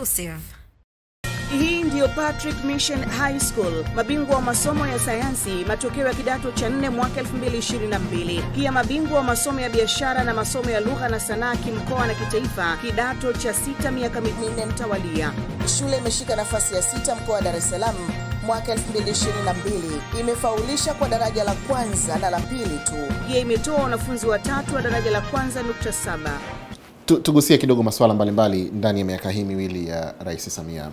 exclusive. Hii ndiyo Patrick Mission High School, mabingwa wa masomo ya sayansi, matokeo ya kidato cha nne mwaka 2022. Pia mabingwa wa masomo ya biashara na masomo ya lugha na sanaa kimkoa na kitaifa, kidato cha sita miaka minne mtawalia. Shule imeshika nafasi ya sita mkoa wa Dar es Salaam mwaka 2022. Imefaulisha kwa daraja la kwanza na la pili tu. Pia imetoa wanafunzi watatu wa daraja la kwanza nukta saba. Tu- tugusie kidogo masuala mbalimbali ndani ya miaka hii miwili ya Rais Samia.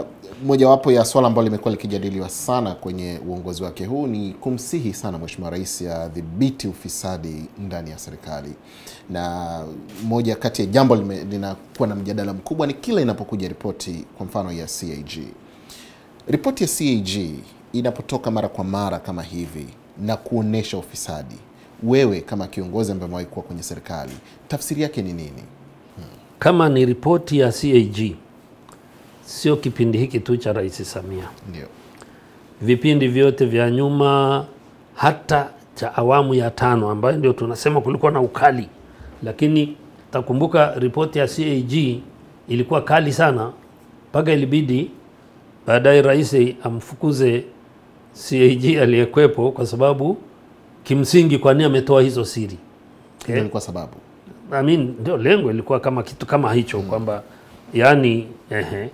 Uh, mojawapo ya swala ambalo limekuwa likijadiliwa sana kwenye uongozi wake huu ni kumsihi sana Mheshimiwa Rais adhibiti ufisadi ndani ya serikali, na moja kati ya jambo linakuwa na mjadala mkubwa ni kila inapokuja ripoti kwa mfano ya CAG. Ripoti ya CAG inapotoka mara kwa mara kama hivi na kuonesha ufisadi, wewe kama kiongozi ambaye umewahi kuwa kwenye serikali, tafsiri yake ni nini? Hmm. Kama ni ripoti ya CAG, sio kipindi hiki tu cha Rais Samia, Ndio. vipindi vyote vya nyuma, hata cha awamu ya tano ambayo ndio tunasema kulikuwa na ukali, lakini takumbuka ripoti ya CAG ilikuwa kali sana mpaka ilibidi baadaye rais amfukuze CAG aliyekwepo kwa sababu kimsingi, kwa nini ametoa hizo siri? okay. ilikuwa sababu. I mean, ndio lengo ilikuwa kama kitu kama hicho mm. kwamba yani ehe.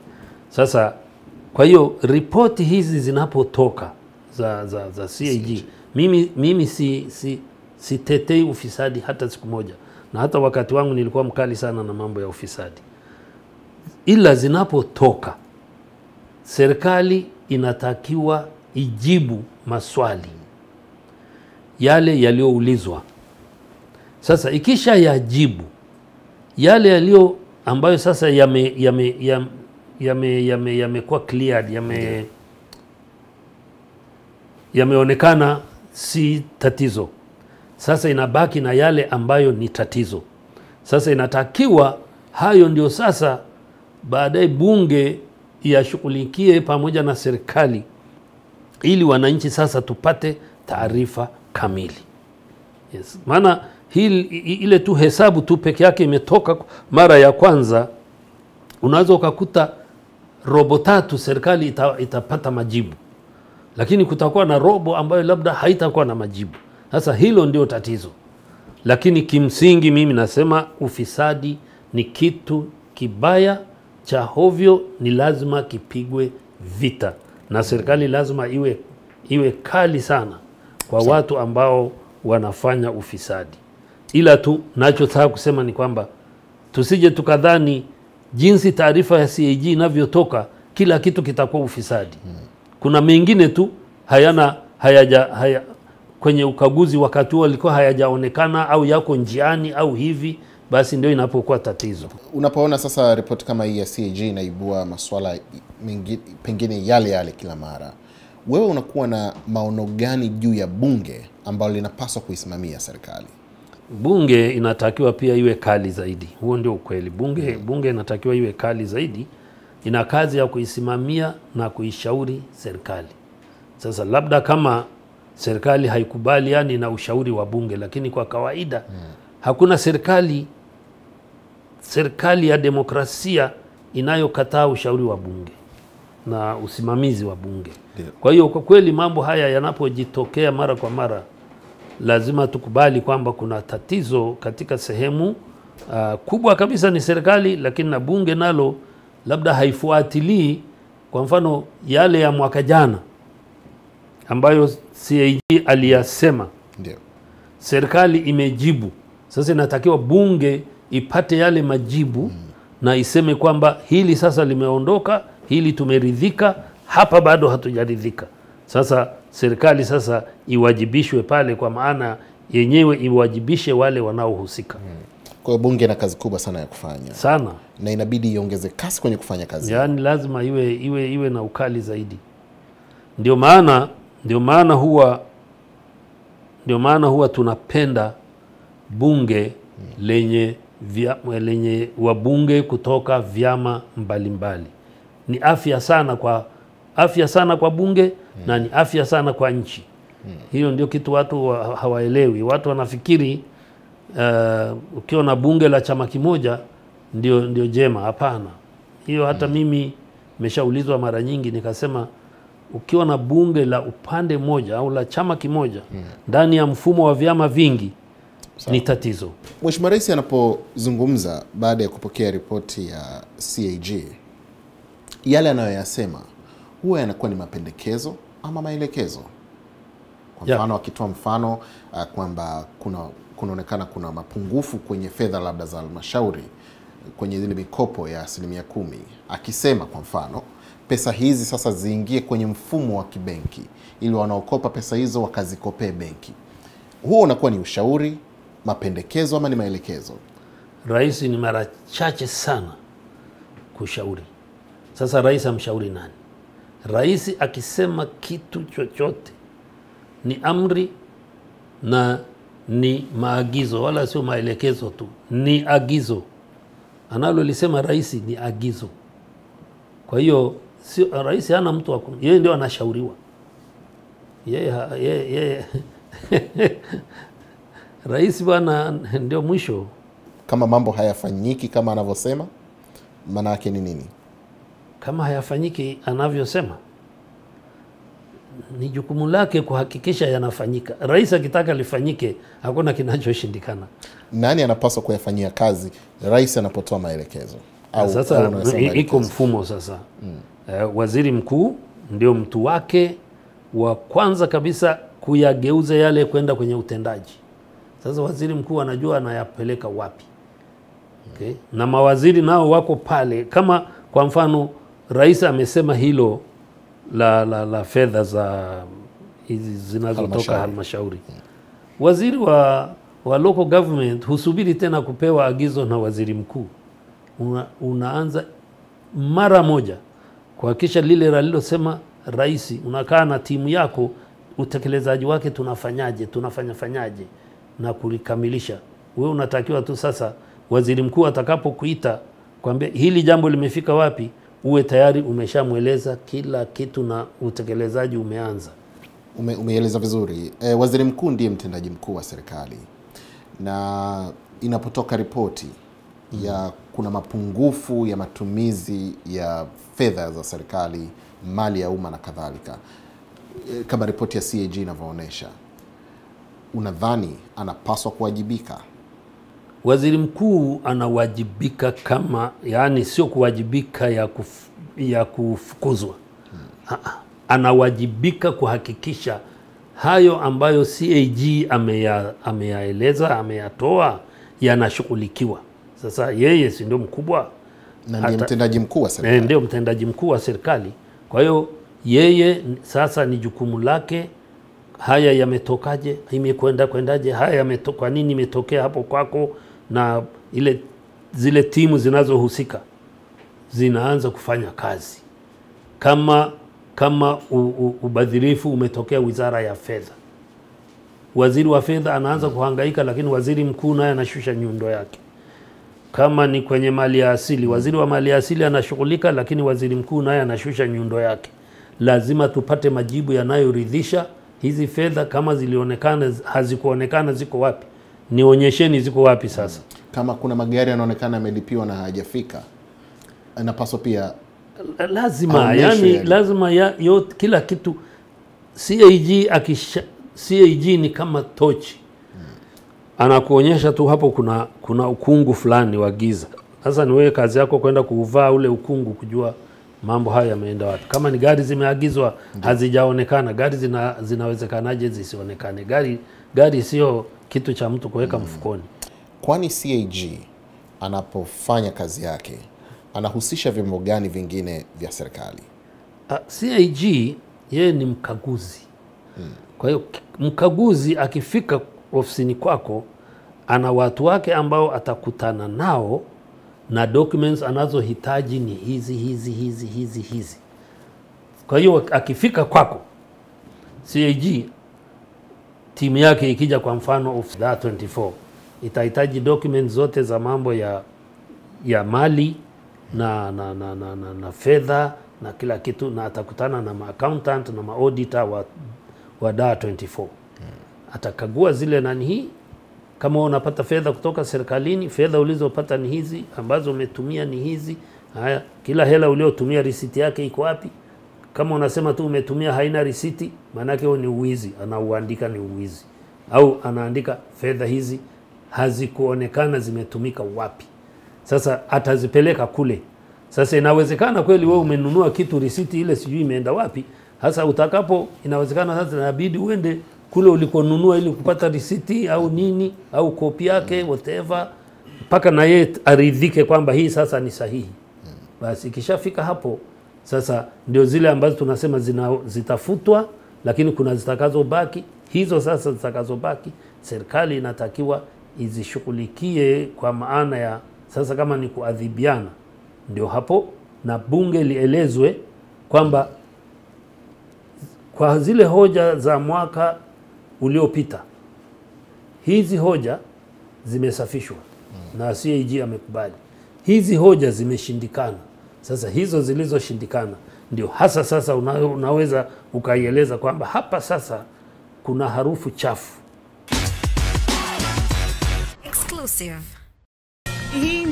Sasa kwa hiyo ripoti hizi zinapotoka za, za, za CAG mimi, mimi si, si, sitetei ufisadi hata siku moja, na hata wakati wangu nilikuwa mkali sana na mambo ya ufisadi, ila zinapotoka serikali inatakiwa ijibu maswali yale yaliyoulizwa. Sasa ikisha yajibu yale yaliyo ambayo sasa yame yame yame yame yame yamekuwa cleared yame yameonekana si tatizo. Sasa inabaki na yale ambayo ni tatizo. Sasa inatakiwa hayo ndio sasa baadaye bunge yashughulikie pamoja na serikali ili wananchi sasa tupate taarifa kamili. Yes. Maana ile tu hesabu tu peke yake imetoka mara ya kwanza, unaweza ukakuta robo tatu serikali ita, itapata majibu, lakini kutakuwa na robo ambayo labda haitakuwa na majibu. Sasa hilo ndio tatizo, lakini kimsingi mimi nasema ufisadi ni kitu kibaya cha hovyo, ni lazima kipigwe vita, na serikali lazima iwe, iwe kali sana kwa watu ambao wanafanya ufisadi. Ila tu nachotaka kusema ni kwamba tusije tukadhani jinsi taarifa ya CAG inavyotoka kila kitu kitakuwa ufisadi. hmm. Kuna mengine tu hayana hayaja, haya, kwenye ukaguzi wakati huo walikuwa hayajaonekana au yako njiani au hivi, basi ndio inapokuwa tatizo. Unapoona sasa ripoti kama hii ya CAG inaibua maswala mengi, pengine yale yale kila mara, wewe unakuwa na maono gani juu ya bunge ambalo linapaswa kuisimamia serikali? bunge inatakiwa pia iwe kali zaidi. Huo ndio ukweli. Bunge, bunge inatakiwa iwe kali zaidi. Ina kazi ya kuisimamia na kuishauri serikali. Sasa labda kama serikali haikubaliani na ushauri wa bunge, lakini kwa kawaida hakuna serikali serikali ya demokrasia inayokataa ushauri wa bunge na usimamizi wa bunge. Kwa hiyo kwa kweli mambo haya yanapojitokea mara kwa mara lazima tukubali kwamba kuna tatizo katika sehemu uh, kubwa kabisa ni serikali, lakini na bunge nalo labda haifuatilii. Kwa mfano yale ya mwaka jana ambayo CAG aliyasema, Ndio. serikali imejibu. Sasa inatakiwa bunge ipate yale majibu mm. na iseme kwamba hili sasa limeondoka, hili tumeridhika, hapa bado hatujaridhika. Sasa serikali sasa iwajibishwe pale, kwa maana yenyewe iwajibishe wale wanaohusika Hmm. Kwa hiyo bunge na kazi kubwa sana ya kufanya sana. na inabidi iongeze kasi kwenye kufanya kazi. Yaani lazima iwe, iwe, iwe na ukali zaidi. Ndio maana ndio maana huwa ndio maana huwa tunapenda bunge lenye, vya, lenye wabunge kutoka vyama mbalimbali. mbali. Ni afya sana kwa afya sana kwa bunge mm. na ni afya sana kwa nchi. mm. Hiyo ndio kitu watu wa, hawaelewi. Watu wanafikiri uh, ukiwa na bunge la chama kimoja ndio, ndio jema. Hapana, hiyo hata mm. mimi nimeshaulizwa mara nyingi nikasema ukiwa na bunge la upande mmoja au la chama kimoja ndani mm. ya mfumo wa vyama vingi Sao. ni tatizo Mheshimiwa Rais anapozungumza baada ya kupokea ripoti ya CAG, yale anayoyasema huwa yanakuwa ni mapendekezo ama maelekezo. Kwa mfano yeah. akitoa mfano uh, kwamba kuna kunaonekana kuna mapungufu kwenye fedha labda za halmashauri kwenye zile mikopo ya asilimia kumi, akisema kwa mfano pesa hizi sasa ziingie kwenye mfumo wa kibenki ili wanaokopa pesa hizo wakazikopee benki. Huo unakuwa ni ushauri, mapendekezo ama ni maelekezo? rais ni mara chache sana kushauri sasa rais amshauri nani rais akisema kitu chochote ni amri na ni maagizo wala sio maelekezo tu ni agizo. Analolisema rais ni agizo. Kwa hiyo sio rais hana mtu wa yeye ndio anashauriwa. Yeye yeye yeye. Rais bwana ndio mwisho. Kama mambo hayafanyiki kama anavyosema, maana yake ni nini? Kama hayafanyiki anavyosema ni jukumu lake kuhakikisha yanafanyika. Rais akitaka lifanyike hakuna kinachoshindikana. Nani anapaswa kuyafanyia kazi rais anapotoa maelekezo? Au, sasa au iko mfumo sasa. Eh, waziri mkuu ndio mtu wake wa kwanza kabisa kuyageuza yale kwenda kwenye utendaji. Sasa waziri mkuu anajua anayapeleka wapi. Okay? na mawaziri nao wako pale. Kama kwa mfano rais amesema hilo la, la, la fedha za hizi zinazotoka Halmashauri. hmm. waziri wa, wa local government husubiri tena kupewa agizo na waziri mkuu una, unaanza mara moja kuhakikisha lile alilosema rais unakaa na timu yako utekelezaji wake tunafanyaje tunafanyafanyaje na kulikamilisha wewe unatakiwa tu sasa waziri mkuu atakapokuita kwambia hili jambo limefika wapi uwe tayari umeshamweleza kila kitu na utekelezaji umeanza Ume, umeeleza vizuri. E, waziri mkuu ndiye mtendaji mkuu wa serikali, na inapotoka ripoti ya kuna mapungufu ya matumizi ya fedha za serikali, mali ya umma na kadhalika, e, kama ripoti ya CAG inavyoonyesha, unadhani anapaswa kuwajibika? Waziri mkuu anawajibika kama, yaani sio kuwajibika ya, kuf, ya kufukuzwa. hmm. Anawajibika kuhakikisha hayo ambayo CAG ameya, ameyaeleza ameyatoa yanashughulikiwa. Sasa yeye si ndio mkubwa Na ndiye mtendaji mkuu wa Eh, serikali. ndio mtendaji mkuu wa serikali. Kwa hiyo yeye sasa ni jukumu lake, haya yametokaje, imekwenda kwendaje, haya yameto, kwa nini imetokea hapo kwako, na ile zile timu zinazohusika zinaanza kufanya kazi. Kama kama u, u, ubadhirifu umetokea wizara ya fedha, waziri wa fedha anaanza kuhangaika, lakini waziri mkuu naye anashusha nyundo yake kama ni kwenye mali ya asili, waziri wa mali ya asili anashughulika, lakini waziri mkuu naye anashusha nyundo yake. Lazima tupate majibu yanayoridhisha. Hizi fedha kama zilionekana, hazikuonekana, ziko wapi? Nionyesheni ziko wapi sasa. Kama kuna magari yanaonekana yamelipiwa na hayajafika, anapaswa pia Lazima yani, yani, lazima ya, yote, kila kitu CAG akisha, CAG ni kama tochi hmm. anakuonyesha tu hapo kuna kuna ukungu fulani wa giza. Sasa ni wewe kazi yako kwenda kuuvaa ule ukungu, kujua mambo haya yameenda wapi. Kama ni gari zimeagizwa hazijaonekana, gari zina, zinawezekanaje zisionekane? Gari gari sio kitu cha mtu kuweka mfukoni. Kwani CAG anapofanya kazi yake anahusisha vyombo gani vingine vya serikali? Ah, CAG yeye ni mkaguzi. mm. Kwa hiyo mkaguzi akifika ofisini kwako ana watu wake ambao atakutana nao na documents anazohitaji ni hizi hizi hizi hizi hizi. Kwa hiyo akifika kwako CAG timu yake ikija kwa mfano of 24 itahitaji documents zote za mambo ya ya mali na, na, na, na, na, na fedha na kila kitu, na atakutana na maaccountant na maauditor wa, wa DA 24 atakagua zile nani hii kama unapata fedha kutoka serikalini, fedha ulizopata ni hizi, ambazo umetumia ni hizi. Haya, kila hela uliotumia risiti yake iko wapi? Kama unasema tu umetumia haina risiti, maanake huo ni uwizi, anauandika ni uwizi, au anaandika fedha hizi hazikuonekana zimetumika wapi. Sasa atazipeleka kule. Sasa inawezekana kweli wewe umenunua kitu, risiti ile sijui imeenda wapi. Hasa utakapo, inawezekana sasa inabidi uende kule ulikonunua ili kupata risiti au nini au kopi yake whatever, mpaka na yeye aridhike kwamba hii sasa ni sahihi. Basi ikishafika hapo sasa ndio zile ambazo tunasema zina, zitafutwa, lakini kuna zitakazobaki. Hizo sasa zitakazobaki, serikali inatakiwa izishughulikie kwa maana ya sasa, kama ni kuadhibiana, ndio hapo na bunge lielezwe kwamba kwa zile hoja za mwaka uliopita hizi hoja zimesafishwa na CAG amekubali, hizi hoja zimeshindikana. Sasa hizo zilizoshindikana ndio hasa sasa una, unaweza ukaieleza kwamba hapa sasa kuna harufu chafu. Exclusive.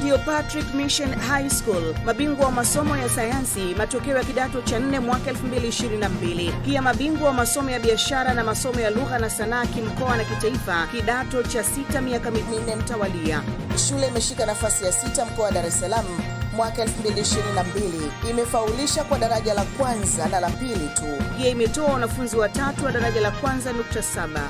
Hii ndiyo Patrick Mission High School, mabingwa wa masomo ya sayansi, matokeo ya kidato cha nne mwaka 2022. Pia mabingwa wa masomo ya biashara na masomo ya lugha na sanaa kimkoa na kitaifa, kidato cha sita miaka minne mtawalia. Shule imeshika nafasi ya sita mkoa wa Dar es Salaam mwaka 2022. Imefaulisha kwa daraja la kwanza na la pili tu. Pia imetoa wanafunzi watatu wa daraja la kwanza nukta saba.